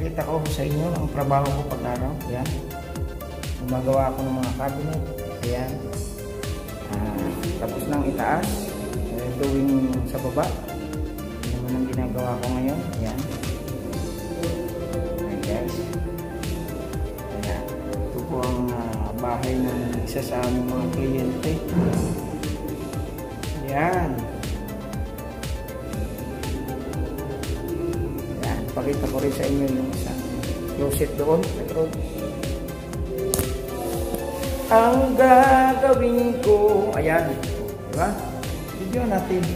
Pakita ko sa inyo ang trabaho ko pag araw. Yan. Gumagawa ako ng mga cabinet. Ayan. Ah, tapos nang itaas. Eh, gawin sa baba. Yan naman ang ginagawa ko ngayon. Ayan. Ayan guys. Ayan. Ito po ang ah, bahay ng isa sa aming mga kliyente. Ayan. Ayan. Pakita ko rin sa inyo yung isang closet doon. Pero ang gagawin ko, ayan, di ba? Video natin.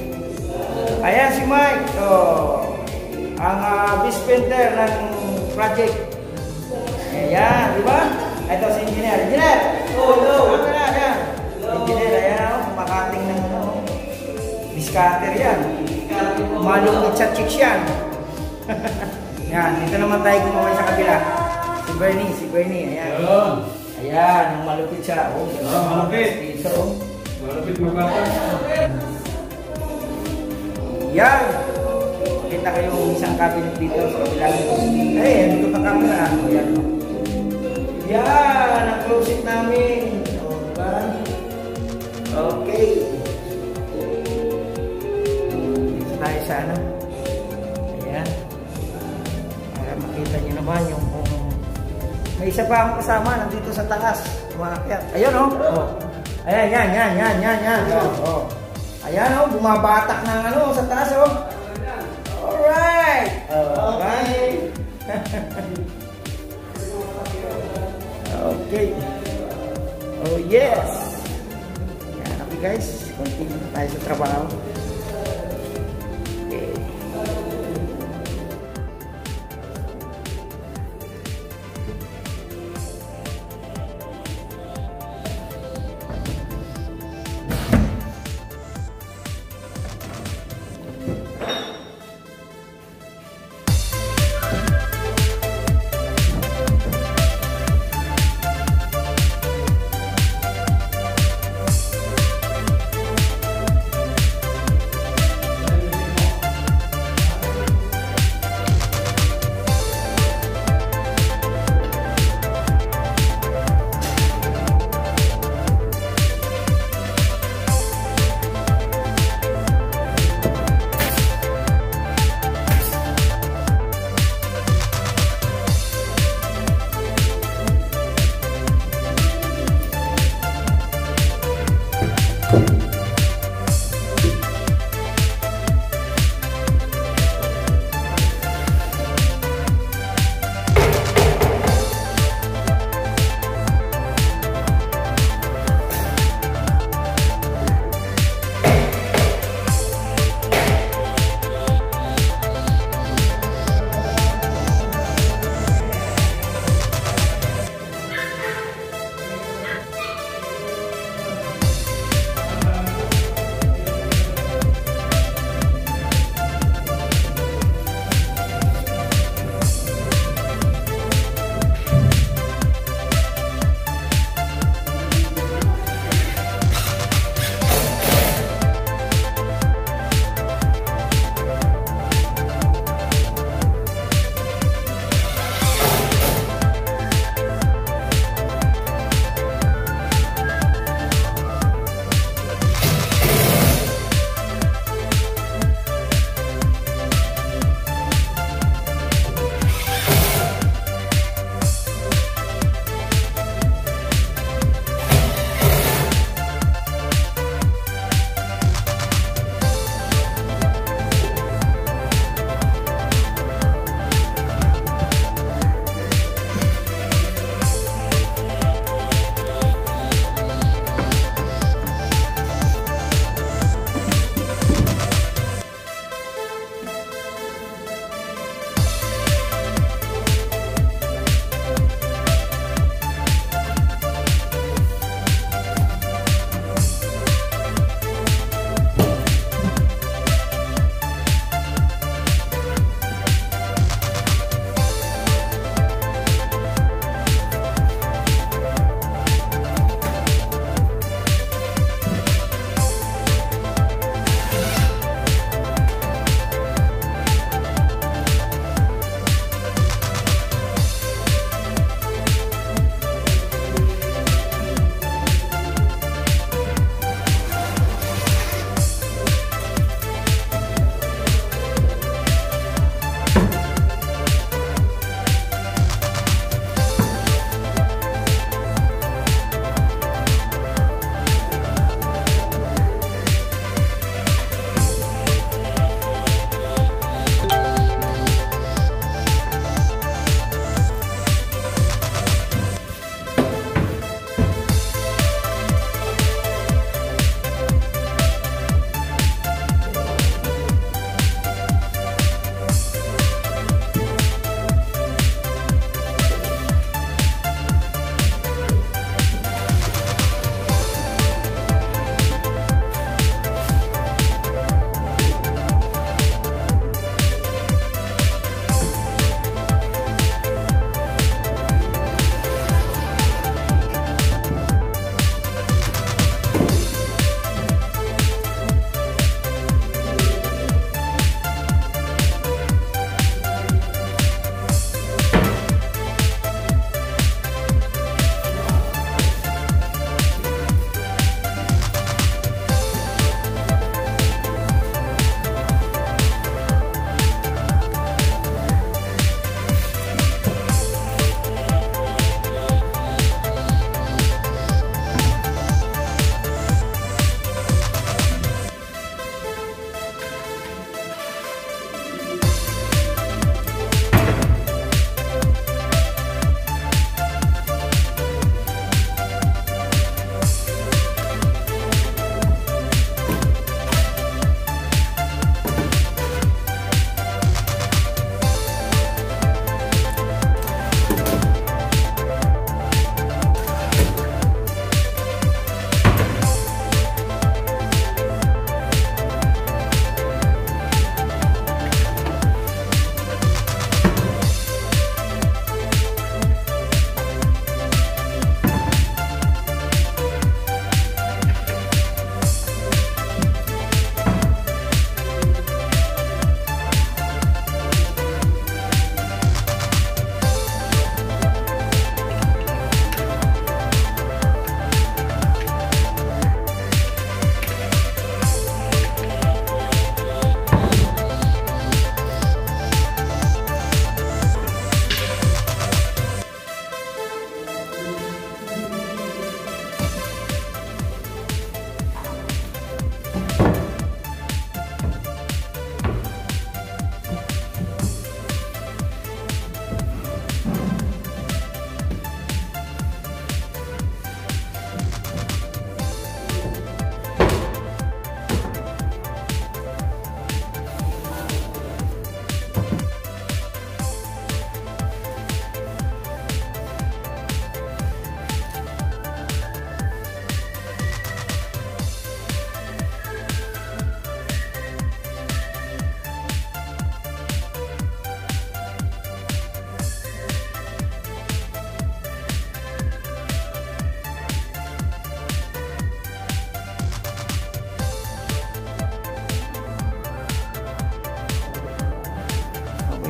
Ayan si Mike, oh, ang uh, best painter ng project. Ayan, di ba? Ito si engineer. Engineer! Oh, hello! Ano na, ayan. Engineer, ayan, oh, makating ng ano, discutter yan. Malungkit sa chicks yan. Yan, dito naman tayo gumawa sa kabila. Si Bernie, si Bernie, ayan. Ayun. Ayan, yung malupit siya. Oh, Ah, malupit. Pizza, oh. Malapit magkatan. Yan. Kita kayo yung isang cabinet dito sa kabilang. Eh, dito pa camera. Oh, yan. Yan, ang closet namin. Oh, diba? Okay. Dito tayo sa ano. Isa pa akong kasama nandito sa taas. Umakyat. Ayun oh. oh. Ayan, yan, yan, yan, yan, yan. Oh, oh. Ayan oh, bumabatak ng ano sa taas oh. Alright. Alright. okay. Oh yes. Yan, okay guys. Continue tayo sa trabaho.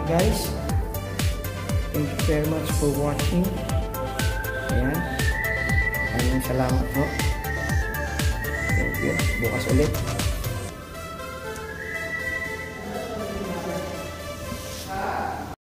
Guys. Thank you very much for watching. Ayan. Maraming salamat po. Thank you. Bukas ulit.